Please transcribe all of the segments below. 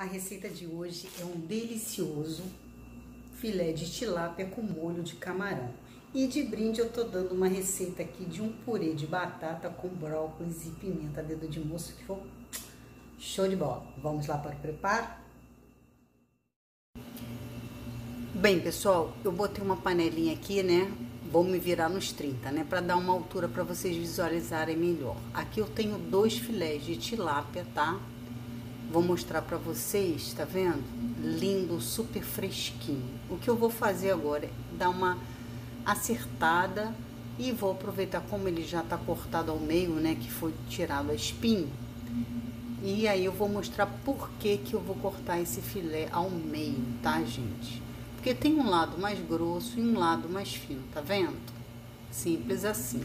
A receita de hoje é um delicioso filé de tilápia com molho de camarão. E de brinde eu tô dando uma receita aqui de um purê de batata com brócolis e pimenta dedo de moço que ficou show de bola. Vamos lá para o preparo? Bem, pessoal, eu botei uma panelinha aqui, né? Vou me virar nos 30, né? Para dar uma altura para vocês visualizarem melhor. Aqui eu tenho dois filés de tilápia, tá? Vou mostrar para vocês, tá vendo? Lindo, super fresquinho. O que eu vou fazer agora é dar uma acertada e vou aproveitar como ele já tá cortado ao meio, né? Que foi tirado a espinha. E aí eu vou mostrar por que que eu vou cortar esse filé ao meio, tá, gente? Porque tem um lado mais grosso e um lado mais fino, tá vendo? Simples assim.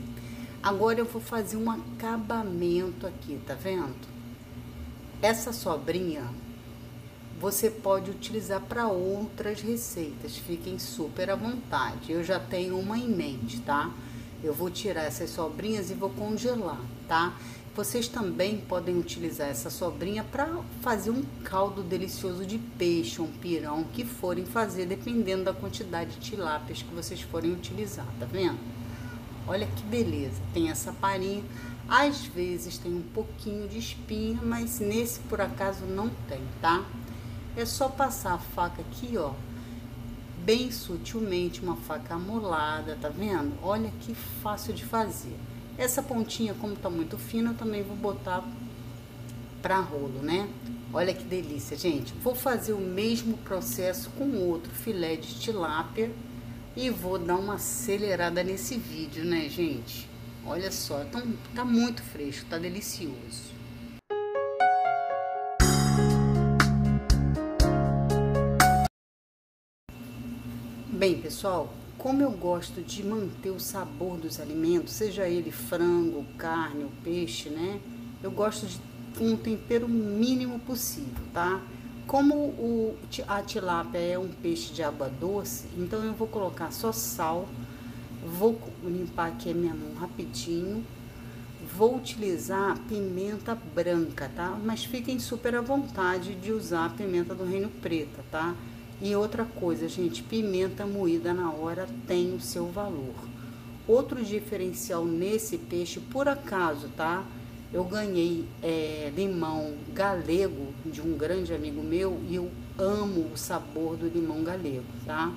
Agora eu vou fazer um acabamento aqui, tá vendo? Essa sobrinha você pode utilizar para outras receitas, fiquem super à vontade. Eu já tenho uma em mente, tá? Eu vou tirar essas sobrinhas e vou congelar, tá? Vocês também podem utilizar essa sobrinha para fazer um caldo delicioso de peixe, um pirão, que forem fazer, dependendo da quantidade de tilápias que vocês forem utilizar, tá vendo? Olha que beleza, tem essa parinha. Às vezes tem um pouquinho de espinha, mas nesse por acaso não tem, tá? É só passar a faca aqui, ó, bem sutilmente, uma faca amolada, tá vendo? Olha que fácil de fazer. Essa pontinha, como tá muito fina, eu também vou botar para rolo, né? Olha que delícia, gente. Vou fazer o mesmo processo com outro filé de tilápia e vou dar uma acelerada nesse vídeo, né, gente? Olha só, então, tá muito fresco, tá delicioso. Bem, pessoal, como eu gosto de manter o sabor dos alimentos, seja ele frango, carne ou peixe, né? Eu gosto de um tempero mínimo possível, tá? Como o, a tilápia é um peixe de água doce, então eu vou colocar só sal, Vou limpar aqui a minha mão rapidinho. Vou utilizar pimenta branca, tá? Mas fiquem super à vontade de usar a pimenta do reino preta, tá? E outra coisa, gente, pimenta moída na hora tem o seu valor. Outro diferencial nesse peixe, por acaso, tá? Eu ganhei é, limão galego de um grande amigo meu e eu amo o sabor do limão galego, tá?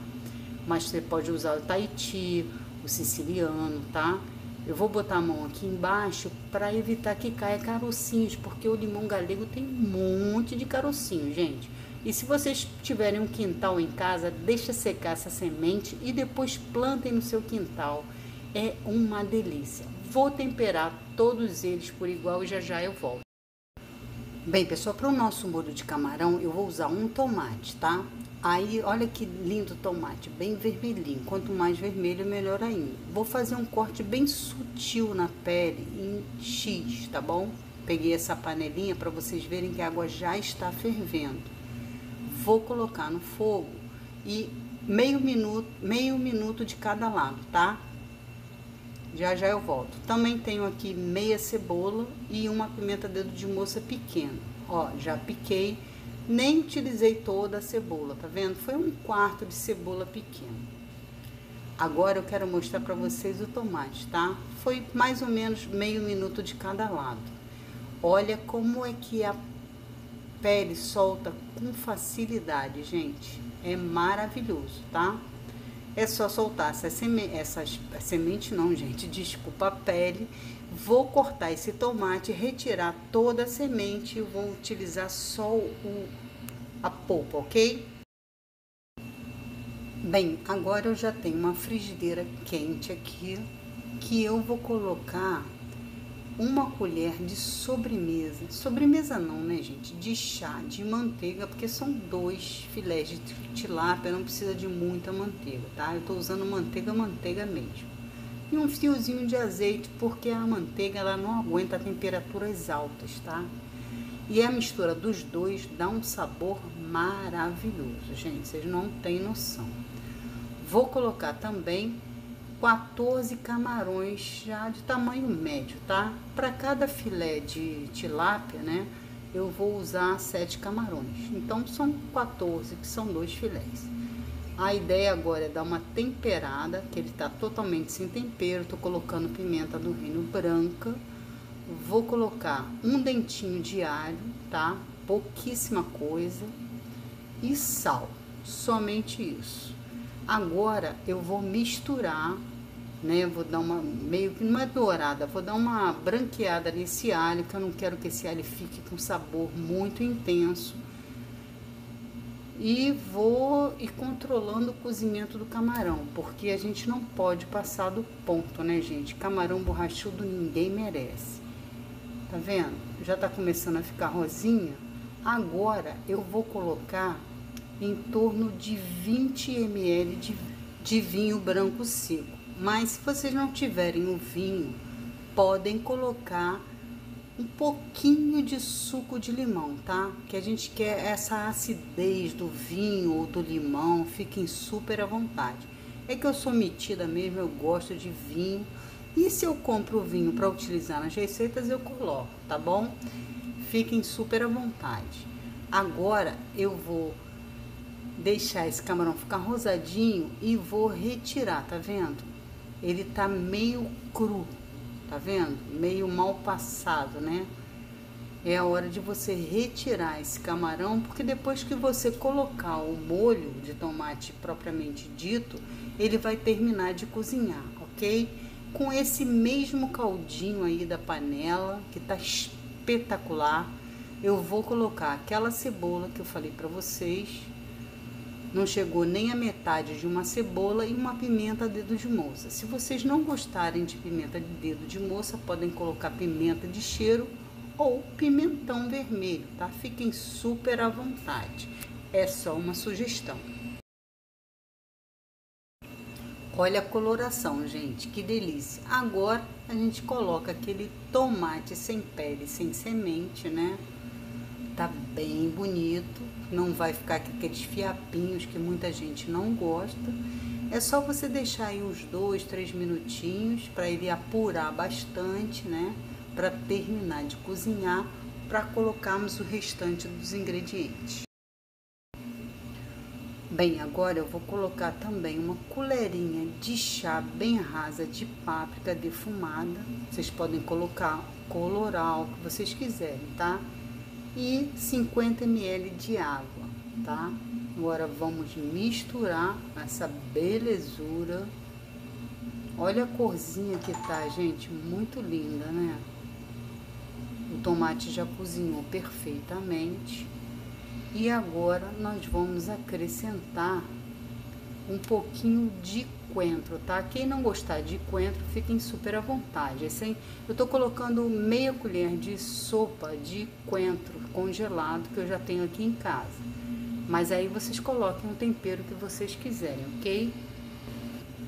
Mas você pode usar o Tahiti, o siciliano, tá? Eu vou botar a mão aqui embaixo para evitar que caia carocinhos, porque o limão galego tem um monte de carocinho, gente. E se vocês tiverem um quintal em casa, deixa secar essa semente e depois plantem no seu quintal. É uma delícia. Vou temperar todos eles por igual e já já eu volto. Bem, pessoal, para o nosso molho de camarão, eu vou usar um tomate, tá? Aí, olha que lindo tomate, bem vermelhinho. Quanto mais vermelho, melhor ainda. Vou fazer um corte bem sutil na pele, em X, tá bom? Peguei essa panelinha para vocês verem que a água já está fervendo. Vou colocar no fogo e meio minuto, meio minuto de cada lado, tá? Já já eu volto. Também tenho aqui meia cebola e uma pimenta dedo de moça pequena. Ó, já piquei, nem utilizei toda a cebola, tá vendo? Foi um quarto de cebola pequena. Agora eu quero mostrar para vocês o tomate, tá? Foi mais ou menos meio minuto de cada lado. Olha como é que a pele solta com facilidade, gente. É maravilhoso, tá? É só soltar essa semente, essas semente não, gente, desculpa a pele. Vou cortar esse tomate, retirar toda a semente e vou utilizar só o, a polpa, ok? Bem, agora eu já tenho uma frigideira quente aqui que eu vou colocar uma colher de sobremesa. Sobremesa não, né, gente? De chá de manteiga, porque são dois filés de tilápia, não precisa de muita manteiga, tá? Eu tô usando manteiga, manteiga mesmo. E um fiozinho de azeite, porque a manteiga ela não aguenta temperaturas altas, tá? E a mistura dos dois dá um sabor maravilhoso, gente. Vocês não têm noção. Vou colocar também 14 camarões já de tamanho médio, tá? Para cada filé de tilápia, né? eu vou usar sete camarões. Então são 14, que são dois filés. A ideia agora é dar uma temperada, que ele está totalmente sem tempero. Tô colocando pimenta do reino branca. Vou colocar um dentinho de alho, tá? Pouquíssima coisa. E sal, somente isso. Agora eu vou misturar né? Vou dar uma meio que não é dourada, vou dar uma branqueada nesse alho, que eu não quero que esse alho fique com sabor muito intenso. E vou ir controlando o cozimento do camarão, porque a gente não pode passar do ponto, né, gente? Camarão borrachudo ninguém merece. Tá vendo? Já tá começando a ficar rosinha. Agora eu vou colocar em torno de 20 ml de, de vinho branco seco. Mas se vocês não tiverem o vinho, podem colocar um pouquinho de suco de limão, tá? Que a gente quer essa acidez do vinho ou do limão, fiquem super à vontade. É que eu sou metida mesmo, eu gosto de vinho. E se eu compro vinho para utilizar nas receitas, eu coloco, tá bom? Fiquem super à vontade. Agora eu vou deixar esse camarão ficar rosadinho e vou retirar, tá vendo? ele tá meio cru, tá vendo? Meio mal passado, né? É a hora de você retirar esse camarão, porque depois que você colocar o molho de tomate propriamente dito, ele vai terminar de cozinhar, ok? Com esse mesmo caldinho aí da panela, que tá espetacular, eu vou colocar aquela cebola que eu falei para vocês, não chegou nem a metade de uma cebola e uma pimenta dedo de moça. Se vocês não gostarem de pimenta de dedo de moça, podem colocar pimenta de cheiro ou pimentão vermelho, tá? Fiquem super à vontade. É só uma sugestão. Olha a coloração, gente, que delícia. Agora a gente coloca aquele tomate sem pele, sem semente, né? Tá bem bonito não vai ficar com aqueles fiapinhos que muita gente não gosta. É só você deixar aí uns dois, três minutinhos para ele apurar bastante, né? Para terminar de cozinhar, para colocarmos o restante dos ingredientes. Bem, agora eu vou colocar também uma colherinha de chá bem rasa de páprica defumada. Vocês podem colocar coloral, o que vocês quiserem, tá? E 50 ml de água, tá? Agora vamos misturar essa belezura. Olha a corzinha que tá, gente, muito linda, né? O tomate já cozinhou perfeitamente. E agora nós vamos acrescentar um pouquinho de coentro, tá? Quem não gostar de coentro, fiquem super à vontade. Assim, eu tô colocando meia colher de sopa de coentro congelado que eu já tenho aqui em casa. Mas aí vocês coloquem o tempero que vocês quiserem, ok?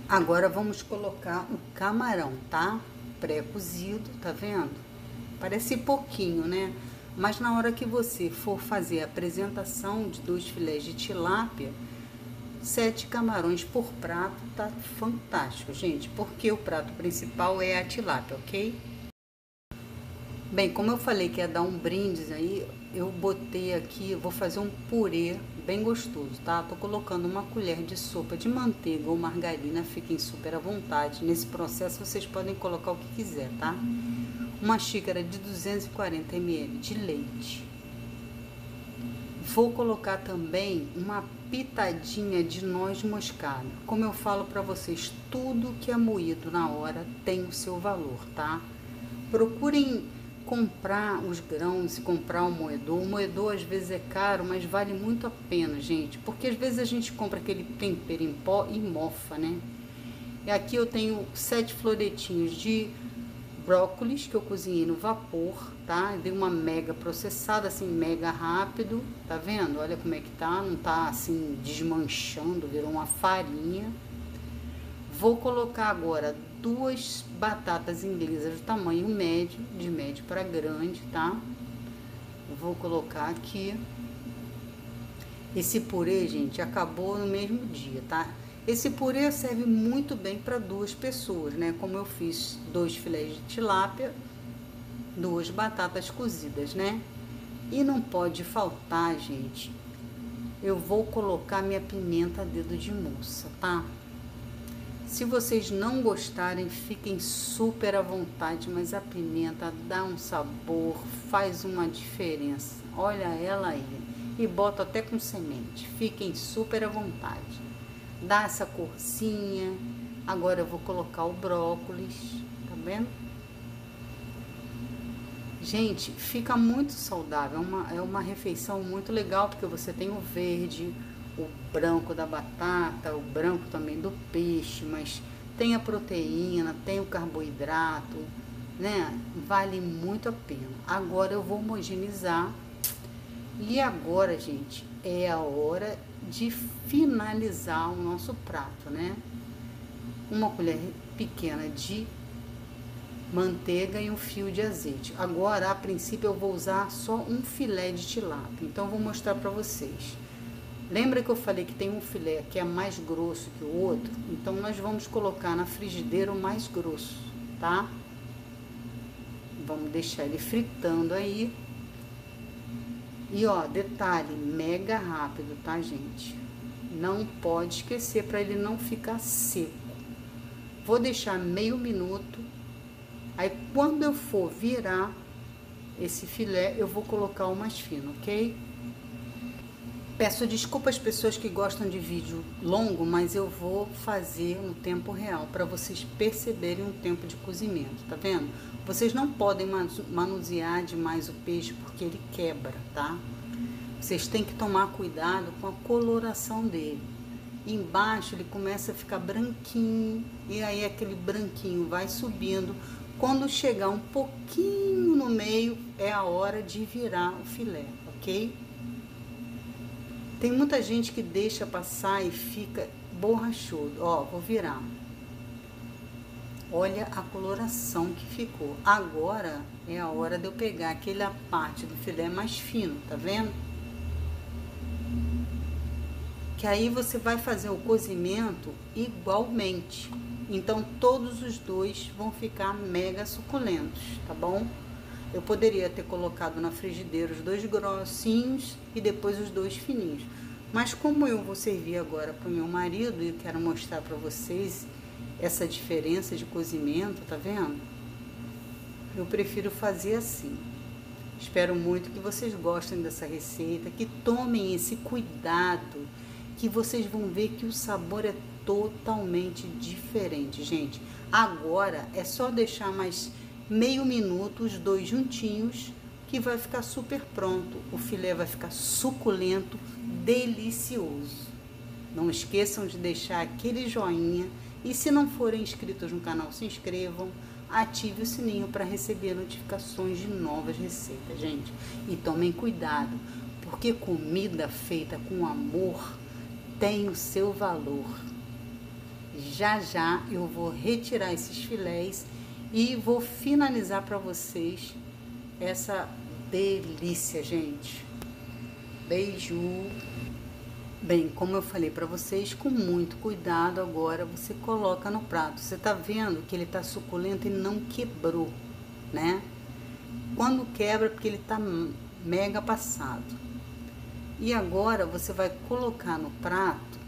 Agora vamos colocar o camarão, tá? Pré-cozido, tá vendo? Parece pouquinho, né? Mas na hora que você for fazer a apresentação de dois filés de tilápia, Sete camarões por prato tá fantástico, gente, porque o prato principal é a tilápia, ok? Bem, como eu falei que ia dar um brinde aí, eu botei aqui, vou fazer um purê bem gostoso, tá? Tô colocando uma colher de sopa de manteiga ou margarina, fiquem super à vontade. Nesse processo vocês podem colocar o que quiser, tá? Uma xícara de 240 ml de leite. Vou colocar também uma pitadinha de noz moscada. Como eu falo para vocês, tudo que é moído na hora tem o seu valor, tá? Procurem comprar os grãos e comprar o moedor. O moedor às vezes é caro, mas vale muito a pena, gente, porque às vezes a gente compra aquele tempero em pó e mofa, né? E aqui eu tenho sete floretinhos de brócolis que eu cozinhei no vapor, tá? Dei uma mega processada, assim, mega rápido, tá vendo? Olha como é que tá, não tá assim desmanchando, virou uma farinha. Vou colocar agora duas batatas inglesas de tamanho médio, de médio para grande, tá? Vou colocar aqui. Esse purê, gente, acabou no mesmo dia, tá? Esse purê serve muito bem para duas pessoas, né? Como eu fiz dois filés de tilápia, duas batatas cozidas, né? E não pode faltar, gente. Eu vou colocar minha pimenta dedo de moça, tá? Se vocês não gostarem, fiquem super à vontade, mas a pimenta dá um sabor, faz uma diferença. Olha ela aí. E boto até com semente. Fiquem super à vontade. Dá essa corzinha. Agora eu vou colocar o brócolis, tá vendo? Gente, fica muito saudável, é uma, é uma refeição muito legal, porque você tem o verde, o branco da batata, o branco também do peixe, mas tem a proteína, tem o carboidrato, né? Vale muito a pena. Agora eu vou homogeneizar. E agora, gente, é a hora de finalizar o nosso prato, né? Uma colher pequena de manteiga e um fio de azeite. Agora, a princípio, eu vou usar só um filé de tilápia. Então, vou mostrar para vocês. Lembra que eu falei que tem um filé que é mais grosso que o outro? Então, nós vamos colocar na frigideira o mais grosso, tá? Vamos deixar ele fritando aí. E ó, detalhe, mega rápido, tá, gente? Não pode esquecer para ele não ficar seco. Vou deixar meio minuto Aí quando eu for virar esse filé, eu vou colocar o mais fino, ok? Peço desculpa às pessoas que gostam de vídeo longo, mas eu vou fazer no tempo real para vocês perceberem o tempo de cozimento, tá vendo? Vocês não podem manusear demais o peixe porque ele quebra, tá? Vocês têm que tomar cuidado com a coloração dele. Embaixo ele começa a ficar branquinho e aí aquele branquinho vai subindo quando chegar um pouquinho no meio, é a hora de virar o filé, ok? Tem muita gente que deixa passar e fica borrachudo. Ó, vou virar. Olha a coloração que ficou. Agora é a hora de eu pegar aquela parte do filé mais fino, tá vendo? Que aí você vai fazer o cozimento igualmente. Então todos os dois vão ficar mega suculentos, tá bom? Eu poderia ter colocado na frigideira os dois grossinhos e depois os dois fininhos. Mas como eu vou servir agora para o meu marido e quero mostrar para vocês essa diferença de cozimento, tá vendo? Eu prefiro fazer assim. Espero muito que vocês gostem dessa receita, que tomem esse cuidado, que vocês vão ver que o sabor é totalmente diferente, gente. Agora é só deixar mais meio minuto os dois juntinhos que vai ficar super pronto. O filé vai ficar suculento, delicioso. Não esqueçam de deixar aquele joinha e se não forem inscritos no canal, se inscrevam, ative o sininho para receber notificações de novas receitas, gente. E tomem cuidado, porque comida feita com amor tem o seu valor. Já já eu vou retirar esses filés e vou finalizar para vocês essa delícia, gente. Beijo. Bem, como eu falei para vocês, com muito cuidado agora você coloca no prato. Você tá vendo que ele tá suculento e não quebrou, né? Quando quebra, porque ele tá mega passado. E agora você vai colocar no prato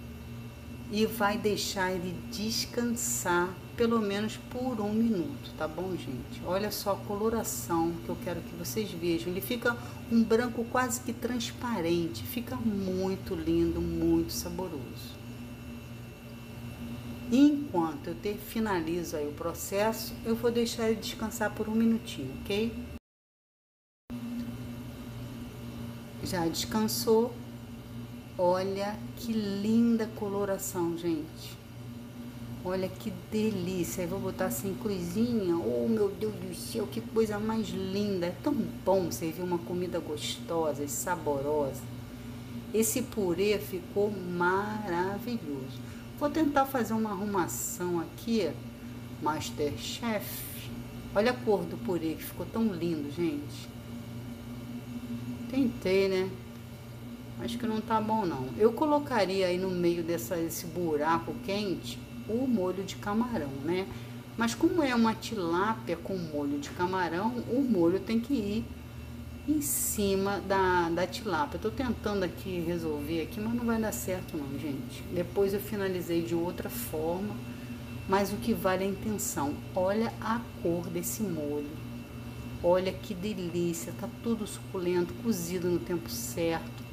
e vai deixar ele descansar pelo menos por um minuto, tá bom, gente? Olha só a coloração que eu quero que vocês vejam. Ele fica um branco quase que transparente, fica muito lindo, muito saboroso. Enquanto eu ter, finalizo aí o processo, eu vou deixar ele descansar por um minutinho, ok? Já descansou, Olha que linda coloração, gente. Olha que delícia. Eu vou botar assim cruzinha. Oh, meu Deus do céu, que coisa mais linda. É tão bom servir uma comida gostosa e saborosa. Esse purê ficou maravilhoso. Vou tentar fazer uma arrumação aqui. Masterchef. Olha a cor do purê que ficou tão lindo, gente. Tentei, né? Acho que não tá bom não. Eu colocaria aí no meio dessa, desse buraco quente o molho de camarão, né? Mas como é uma tilápia com molho de camarão, o molho tem que ir em cima da, da tilápia. Eu tô tentando aqui resolver aqui, mas não vai dar certo não, gente. Depois eu finalizei de outra forma, mas o que vale é a intenção. Olha a cor desse molho. Olha que delícia, tá tudo suculento, cozido no tempo certo.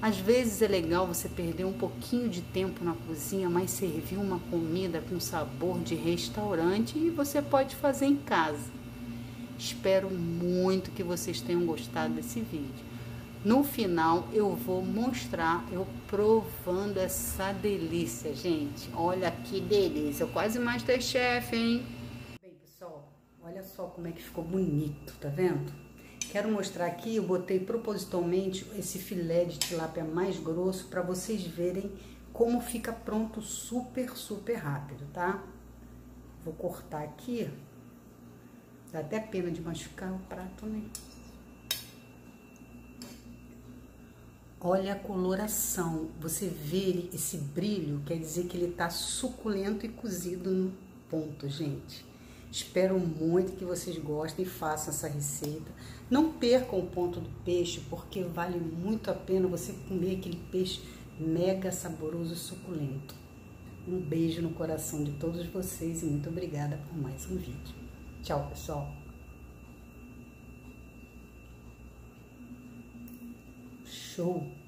Às vezes é legal você perder um pouquinho de tempo na cozinha, mas servir uma comida com sabor de restaurante e você pode fazer em casa. Espero muito que vocês tenham gostado desse vídeo. No final eu vou mostrar eu provando essa delícia, gente. Olha que delícia, quase Masterchef, hein? Bem, pessoal, olha só como é que ficou bonito, tá vendo? Quero mostrar aqui, eu botei propositalmente esse filé de tilápia mais grosso para vocês verem como fica pronto super, super rápido, tá? Vou cortar aqui Dá até pena de machucar o prato, né? Olha a coloração. Você vê esse brilho, quer dizer que ele tá suculento e cozido no ponto, gente. Espero muito que vocês gostem e façam essa receita. Não percam o ponto do peixe, porque vale muito a pena você comer aquele peixe mega saboroso e suculento. Um beijo no coração de todos vocês e muito obrigada por mais um vídeo. Tchau, pessoal. Show!